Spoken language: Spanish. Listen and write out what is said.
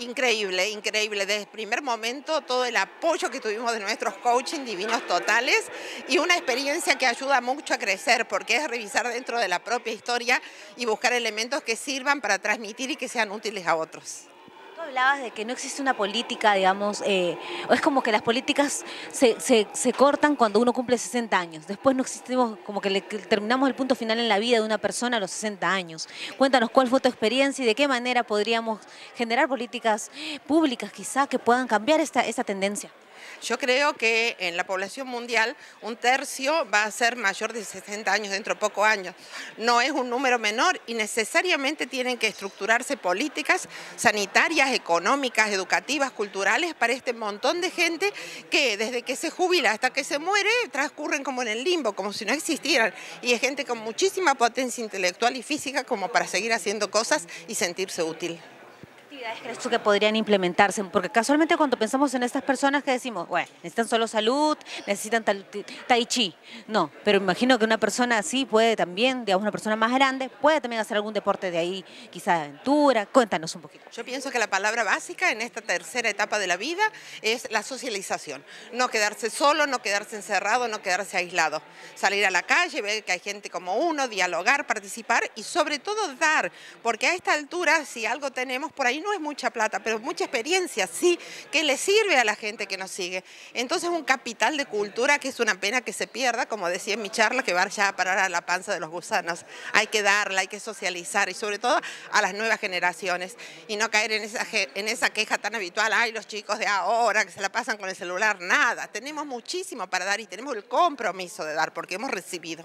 Increíble, increíble. Desde el primer momento todo el apoyo que tuvimos de nuestros coaching divinos totales y una experiencia que ayuda mucho a crecer porque es revisar dentro de la propia historia y buscar elementos que sirvan para transmitir y que sean útiles a otros hablabas de que no existe una política, digamos, eh, es como que las políticas se, se, cortan cuando uno cumple 60 años. Después no existimos, como que terminamos el punto final en la vida de una persona a los 60 años. Cuéntanos cuál fue tu experiencia y de qué manera podríamos generar políticas públicas quizá que puedan cambiar esta, esta tendencia. Yo creo que en la población mundial un tercio va a ser mayor de 60 años dentro de pocos años. No es un número menor y necesariamente tienen que estructurarse políticas sanitarias, económicas, educativas, culturales para este montón de gente que desde que se jubila hasta que se muere transcurren como en el limbo, como si no existieran. Y es gente con muchísima potencia intelectual y física como para seguir haciendo cosas y sentirse útil actividades crees tú que podrían implementarse? Porque casualmente cuando pensamos en estas personas que decimos, bueno, necesitan solo salud, necesitan tai chi. No, pero imagino que una persona así puede también, digamos, una persona más grande, puede también hacer algún deporte de ahí, quizá aventura. Cuéntanos un poquito. Yo pienso que la palabra básica en esta tercera etapa de la vida es la socialización. No quedarse solo, no quedarse encerrado, no quedarse aislado. Salir a la calle, ver que hay gente como uno, dialogar, participar y sobre todo dar, porque a esta altura, si algo tenemos por ahí, no es mucha plata, pero mucha experiencia, sí, que le sirve a la gente que nos sigue. Entonces un capital de cultura que es una pena que se pierda, como decía en mi charla, que vaya a parar a la panza de los gusanos. Hay que darla, hay que socializar y sobre todo a las nuevas generaciones y no caer en esa, en esa queja tan habitual, ay, los chicos de ahora que se la pasan con el celular, nada. Tenemos muchísimo para dar y tenemos el compromiso de dar porque hemos recibido.